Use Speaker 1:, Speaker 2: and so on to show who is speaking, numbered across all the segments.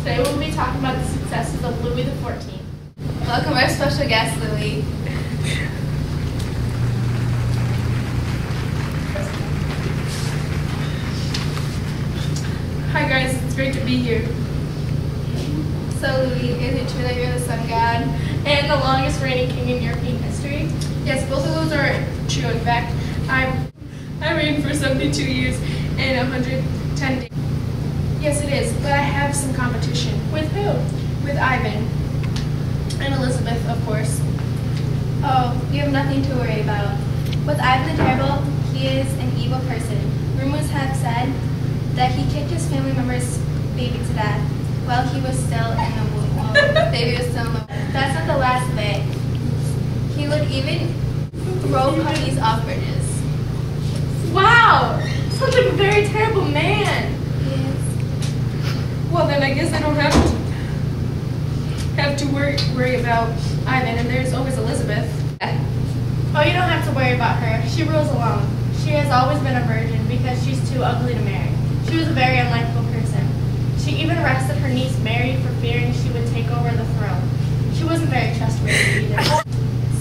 Speaker 1: Today we'll be talking about the successes of Louis XIV.
Speaker 2: Welcome our special guest, Louis.
Speaker 1: Hi guys, it's great to be here.
Speaker 2: So, Louis, is it true that you're the sun god?
Speaker 1: And the longest reigning king in European history? Yes, both of those are true. In fact, I I reigned for 72 years and 110 days. Yes, it is, but I have some competition.
Speaker 2: With who?
Speaker 1: With Ivan. And Elizabeth, of course.
Speaker 2: Oh, you have nothing to worry about. With Ivan the Terrible, he is an evil person. Rumors have said that he kicked his family member's baby to death while he was still in the womb. While baby was still in the womb. That's not the last of it. He would even throw puppies off bridges.
Speaker 1: Wow! Sounds like a very terrible man.
Speaker 2: Yes.
Speaker 1: Well, then I guess I don't have to worry worry about Ivan, and there's always Elizabeth.
Speaker 2: Oh, you don't have to worry about her. She rules alone. She has always been a virgin because she's too ugly to marry. She was a very unlikable person. She even arrested her niece Mary for fearing she would take over the throne. She wasn't very trustworthy either.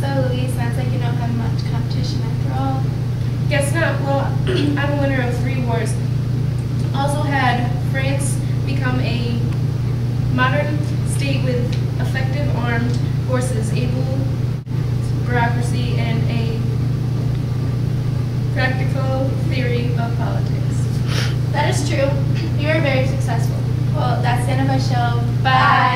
Speaker 2: so, Louise, sounds like you don't have much competition after all.
Speaker 1: Guess not. Well, I'm a winner of three wars. Also had France become a modern state with effective armed forces, able bureaucracy, and a practical theory of politics.
Speaker 2: That is true. You are very successful. Well, that's the end of our show. Bye.